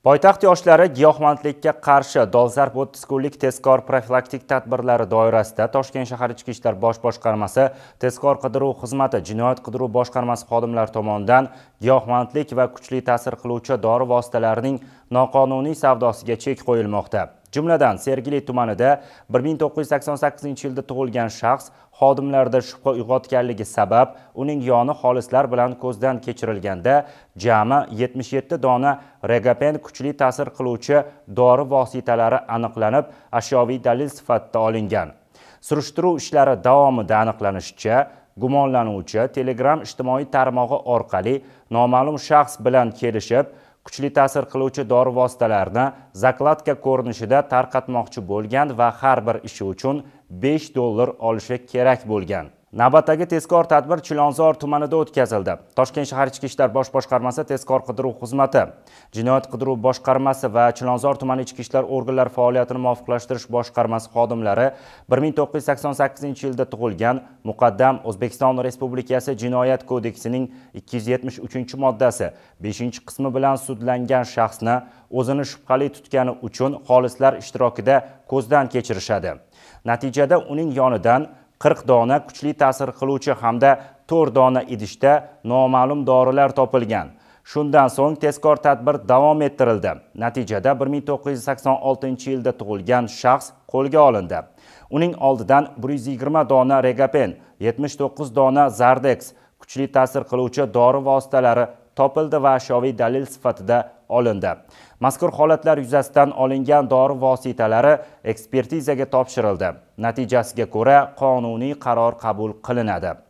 Poytaxt yoshlari giyohvandlikka qarshi dolzarb 30 kunlik tezkor profilaktik tadbirlari doirasida Toshkent shahar ichki ishlar bosh boshqarmasi tezkor qidiruv xizmati jinoyat qidiruv boshqarmasi xodimlari tomonidan giyohvandlik va kuchli ta'sir qiluvchi dori vositalarining noqonuniy savdosiga chek qo'yilmoqda. Jumladan, Sergeli tumanida 1988-yilda tug'ilgan shaxs xodimlarda shubha uyg'otganligi sabab uning yoni xolislar bilan ko'zdan kechirilganda jami 77 dona regapen kuchli ta'sir qiluvchi dori vositalari aniqlanib, ashyoviy dalil sifatida olingan. Surishtiruv ishlari davomida aniqlanishicha, gumonlanuvchi Telegram ijtimoiy tarmog'i orqali noma'lum shaxs bilan kelishib, kuchli ta'sir qiluvchi dori vositalarini zakladka ko'rinishida tarqatmoqchi bo'lgan va har bir ishi uchun 5 dollar olishi kerak bo'lgan. Navbatdagi tezkor tadbir Chilonzor tumanida o'tkazildi. Toshkent shahar ichki ishlar bosh boshqarmasi tezkor qidiruv xizmati, Jinoyat qidiruv boshqarmasi va Chilonzor tumani ichki ishlar organlari faoliyatini muvofiqlashtirish boshqarmasi xodimlari 1988-yilda tug'ilgan muqaddam O'zbekiston Respublikasi Jinoyat kodeksining 273-moddasi 5-qismi bilan sudlangan shaxsni o'zini shubhali tutgani uchun xolislar ishtirokida ko'zdan kechirishadi. Natijada uning yonidan 40 dona kuchli ta'sir qiluvchi hamda 4 dona idishda noma'lum dorilar topilgan. Shundan so'ng tezkor tadbir davom ettirildi. Natijada 1986-yilda tug'ilgan shaxs qo'lga olindi. Uning oldidan 120 dona Regapen, 79 dona Zardex kuchli ta'sir qiluvchi dori vositalari topildi va ashyoviy dalil sifatida olindi. Mazkur holatlar yuzasidan olingan dori vositalari ekspertizaga topshirildi. Natijasiga ko'ra qonuniy qaror qabul qilinadi.